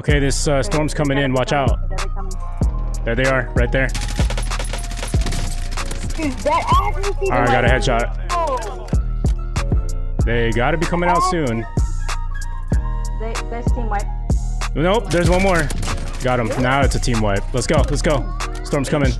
Okay, this uh, storm's coming in. Watch out. There they are, right there. Dude, that accuracy. All right, got a headshot. They gotta be coming out soon. They, that's team wipe. Nope, there's one more. Got him. Now it's a team wipe. Let's go. Let's go. Storm's coming.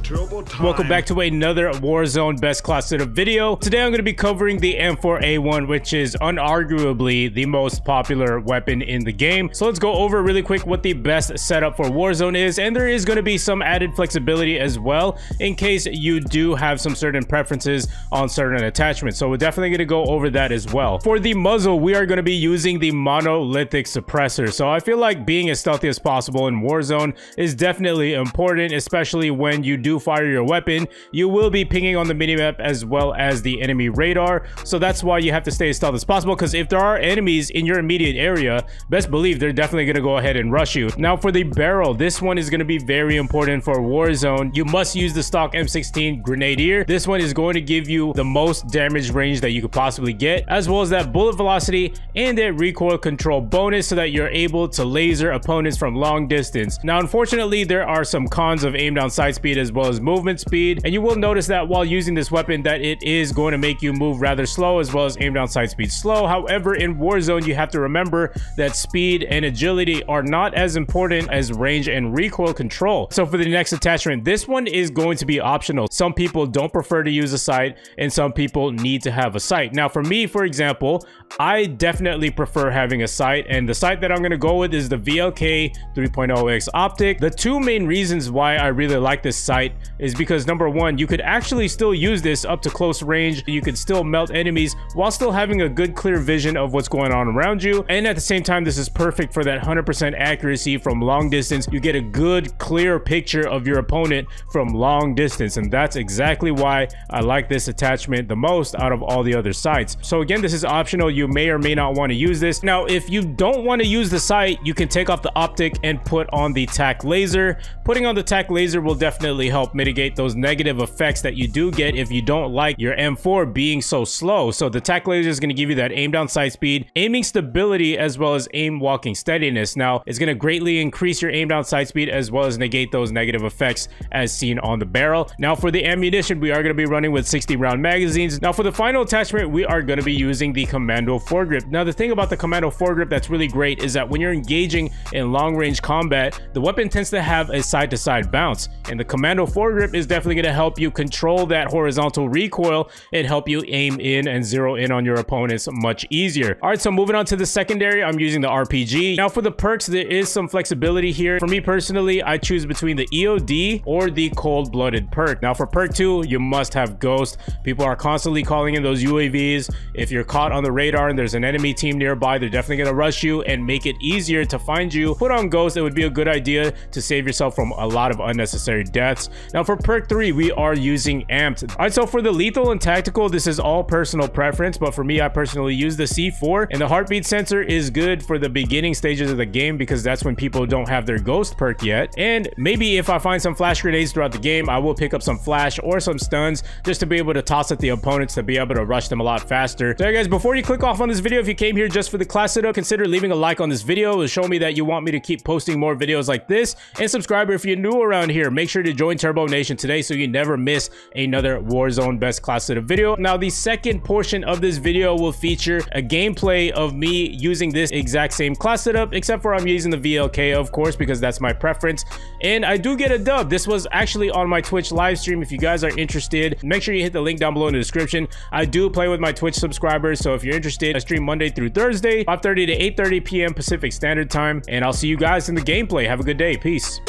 Welcome back to another Warzone Best Class Setup video. Today I'm going to be covering the M4A1, which is unarguably the most popular weapon in the game. So let's go over really quick what the best setup for Warzone is. And there is going to be some added flexibility as well in case you do have some certain preferences on certain attachments. So we're definitely going to go over that as well. For the muzzle, we are going to be using the monolithic suppressor. So I feel like being as stealthy as possible in Warzone is definitely important, especially when you do fire your weapon, you will be pinging on the minimap as well as the enemy radar. So that's why you have to stay as stealth as possible because if there are enemies in your immediate area, best believe they're definitely going to go ahead and rush you. Now for the barrel, this one is going to be very important for Warzone. You must use the stock M16 Grenadier. This one is going to give you the most damage range that you could possibly get, as well as that bullet velocity and that recoil control bonus so that you're able to laser opponents from long distance. Now, unfortunately, there are some cons of aim down sight speed as well as movement speed, and you will notice that while using this weapon that it is going to make you move rather slow as well as aim down sight speed slow. However, in Warzone, you have to remember that speed and agility are not as important as range and recoil control. So for the next attachment, this one is going to be optional. Some people don't prefer to use a sight and some people need to have a sight. Now for me, for example, I definitely prefer having a sight and the sight that I'm going to go with is the VLK 3.0X optic. The two main reasons why I really like this sight is because number one, you could actually still use this up to close range. You could still melt enemies while still having a good clear vision of what's going on around you. And at the same time, this is perfect for that 100% accuracy from long distance. You get a good clear picture of your opponent from long distance. And that's exactly why I like this attachment the most out of all the other sights. So again, this is optional. You may or may not want to use this. Now, if you don't want to use the sight, you can take off the optic and put on the tac laser. Putting on the tac laser will definitely help mitigate those negative effects that you do get if you don't like your M4 being so slow. So the tac laser is going to give you that aim down sight speed, aiming stability, as well as aim walking steadiness. Now, it's going to greatly increase your aim down sight speed as well as negate those negative effects as seen on the barrel. Now, for the ammunition, we are going to be running with 60 round magazines. Now, for the final attachment, we are going to be using the Commando foregrip. Now, the thing about the Commando foregrip that's really great is that when you're engaging in long range combat, the weapon tends to have a side to side bounce. And the Commando foregrip is definitely going to help you control that horizontal recoil and help you aim in and zero in on your opponents much easier. All right, so moving on to the secondary, I'm using the RPG. Now for the perks, there is some flexibility here. For me personally, I choose between the EOD or the cold-blooded perk. Now for perk two, you must have Ghost. People are constantly calling in those UAVs. If you're caught on the radar and there's an enemy team nearby, they're definitely going to rush you and make it easier to find you. Put on Ghost, it would be a good idea to save yourself from a lot of unnecessary deaths. Now for perk three, we are using Amped. All right, so for the lethal and tactical, this is all personal preference, but for me, I personally use the C4 and the heartbeat sensor is good for the beginning stages of the game because that's when people don't have their ghost perk yet. And maybe if I find some flash grenades throughout the game, I will pick up some flash or some stuns just to be able to toss at the opponents to be able to rush them a lot faster. So guys, before you click off on this video, if you came here just for the class setup, consider leaving a like on this video. It'll show me that you want me to keep posting more videos like this. And subscribe if you're new around here. Make sure to join Turbo Nation today so you never miss another Warzone best class setup video. Now, the second portion of this video will feature a gameplay of me using this exact same class setup, except for I'm using the VLK, of course, because that's my preference. And I do get a dub. This was actually on my Twitch live stream. If you guys are interested, make sure you hit the link down below in the description. I do play with my Twitch subscribers, so if you're interested, I stream Monday through Thursday, 5.30 to 8.30 p.m. Pacific Standard Time. And I'll see you guys in the gameplay. Have a good day. Peace.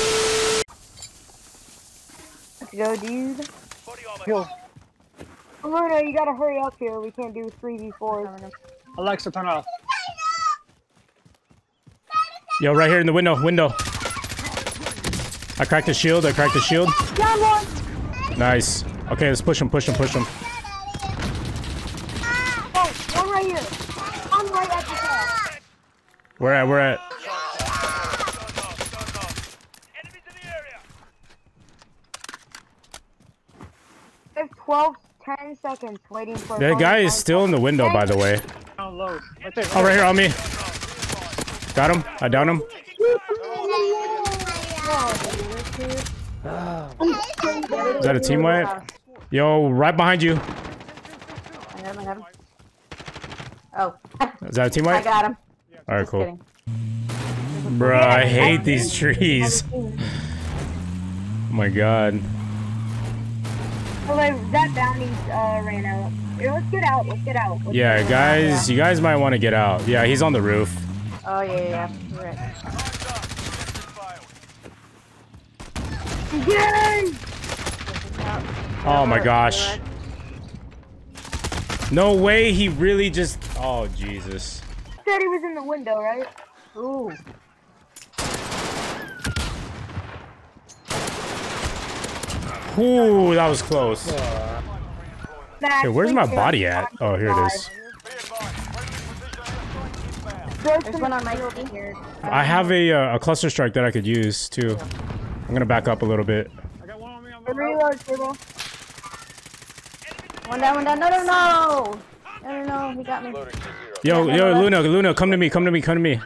Let's go, dude. Yo, Bruno, you gotta hurry up here. We can't do 3v4s. Alexa, turn off. Yo, right here in the window, window. I cracked the shield, I cracked the shield. Nice. Okay, let's push him, push him, push him. Oh, one right here. One right at the top. Where at, where at? 12, 10 seconds waiting for That guy is still in the window, by the way. Down low. Right there. Oh, right here on me. Got him. I downed him. Is that a team wipe? Yo, right behind you. I got him, I got him. Oh, Is that a team I got him. All right, Just cool. kidding. Bruh, I hate these trees. Oh my god. Oh, that bounty uh, ran out. Here, let's get out. Let's get out. Let's Yeah, get out. guys, you guys might want to get out. Yeah, he's on the roof. Oh, yeah, yeah, yeah. Right. Yay! Oh my gosh. No way, he really just. Oh Jesus. Said he was in the window, right? Ooh. Ooh, that was close. Hey, where's my body at? Oh, here it is. There's one on my here. I have a uh, a cluster strike that I could use too. I'm gonna back up a little bit. One on me. I'm on Reload, Turbo. One down, one down. No, no, no! No, no, no. He got me. Yo, yo, Luna, Luna, come to me, come to me, come to me.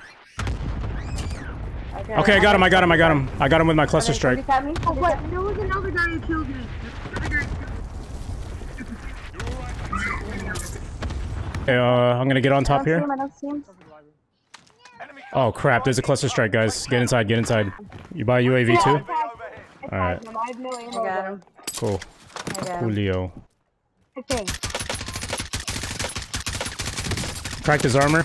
Okay, I got him, I got him, I got him. I got him with my cluster Okay, strike. somebody got me. Oh, wait, there was another guy who killed me. Okay, uh, I'm gonna get on top here. him, I don't see him. Oh crap, there's a cluster strike, guys. Get inside, get inside. You buy UAV too? Alright. I have no ammo. I got him. Cool. I. Julio. I think. Cracked his armor.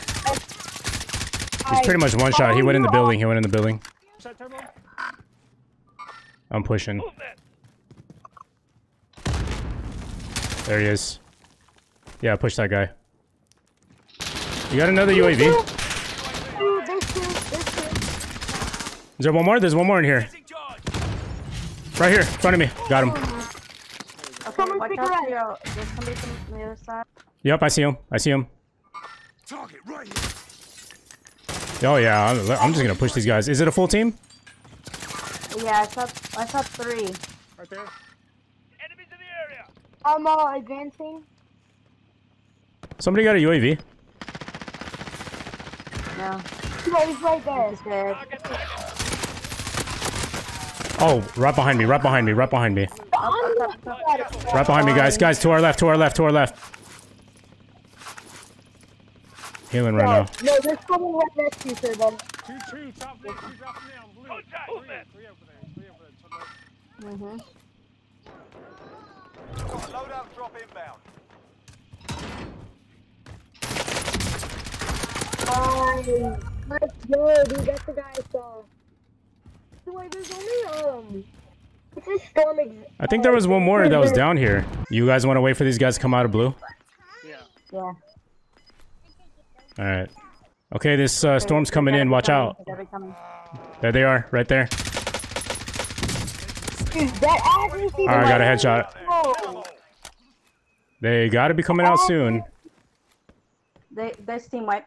He's pretty much one shot. He went in the building, he went in the building. I'm pushing. There he is. Yeah, push that guy. You got another UAV? Dude, there's two. There's two. Is there one more? There's one more in here. Right here, in front of me. Got him. Okay, Someone watch out her up. to your... There's somebody from the other side. Yep, I see him. I see him. Target right here. Oh yeah, I'm, I'm just gonna push these guys. Is it a full team? Yeah, I saw, I saw three. Right there. Enemies in the area. I'm all advancing. Somebody got a UAV. No, No, he's right there. he's dead. Oh, right behind me, right behind me, right behind me. Right behind me, guys. Guys, to our left, to our left, to our left. Healing right now. No, there's someone right next to you, Turbo. Two, two, top left, two dropping down. Blue. Three, three over there. Three over there. Turbo. Mm-hmm. Loadout drop inbound. Oh, let's go, dude. That's the guy I saw. So wait, there's only um. What's this storm? Ex- I think there was one more that was down here. You guys want to wait for these guys to come out of blue? Yeah. Yeah. All right. Okay, this uh, storm's coming in. Watch out. They. There they are, right there. Dude, that. All right, got a headshot. They got to be coming out soon. They, there's team wipe.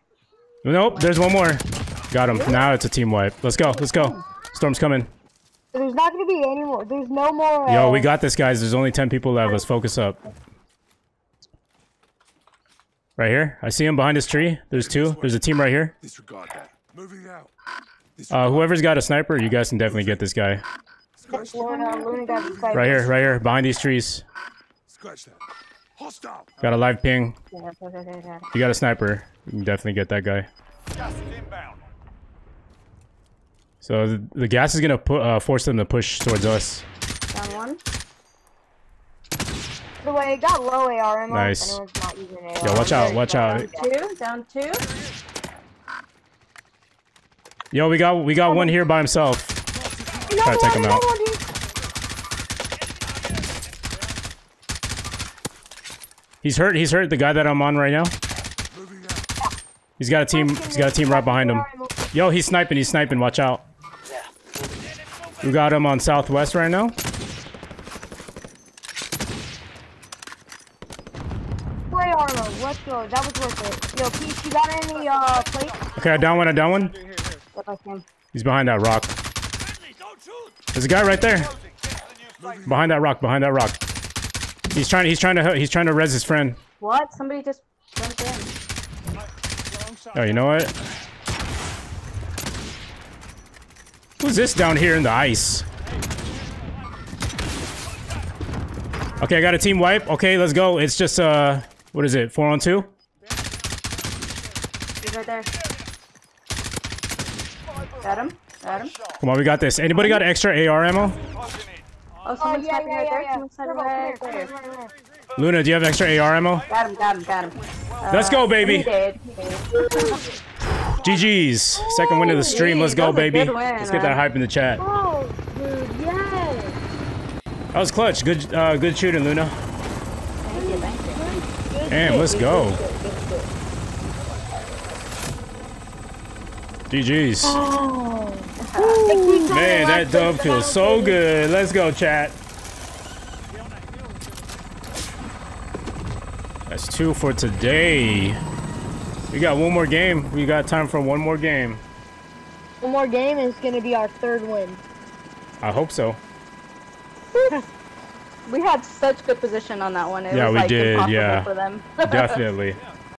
Nope, there's one more. Got him. Now it's a team wipe. Let's go. Let's go. Storm's coming. there's not gonna be any more. There's no more. Uh, Yo, we got this, guys. There's only 10 people left. Let's focus up. Right here. I see him behind this tree. There's two. There's a team right here. Disregard that. Moving out. Uh, whoever's got a sniper, you guys can definitely get this guy. Luna, Luna got the sniper. Right here, right here, behind these trees. Scratch that. Hostile. Got a live ping. You got a sniper. You can definitely get that guy. Gas is inbound. So the, the gas is gonna pu- uh, force them to push towards us. Down one. By the way, got low AR ammo. Nice. Anyone's not using AR. Yo, watch out, watch out. Two, down two. Yo, we got we got one here by himself. Try to take him out. He's hurt. He's hurt. The guy that I'm on right now. He's got a team. He's got a team right behind him. Yo, he's sniping. He's sniping. Watch out. We got him on southwest right now. Play armor. Let's go. That was worth it. Yo, Pete, you got any uh plates? Okay, I down one. I down one. He's behind that rock. There's a guy right there. Behind that rock. Behind that rock. He's trying. He's trying to. He's trying to res his friend. What? Somebody just jumped in. Oh, you know what? Who's this down here in the ice? Okay, I got a team wipe. Okay, let's go. It's just, uh, what is it? Four on two? He's right there. Got him. Got him. Come on, we got this. Anybody got extra AR ammo? Closing in. Oh, Oh, someone's yeah, sniping yeah, right yeah, there. yeah. Someone's right there. come here, come here. Luna, do you have extra AR ammo? Got him. Got him. Got him. Let's go, baby. He did. He did. GG's. Second win of the stream. Let's go, That was a baby. win, Let's get that hype in the chat. Oh, dude, yes. That was clutch. Good, uh, good shooting, Luna. Thank you. Thank you. Damn, let's go. good shit, good shit. GG's. Oh. Man, that dub feels so good. Let's go, chat. That's two for today. We got one more game. We got time for one more game. One more game is gonna be our third win. I hope so. We had such good position on that one. It Yeah, was we like did, yeah. for them. Definitely.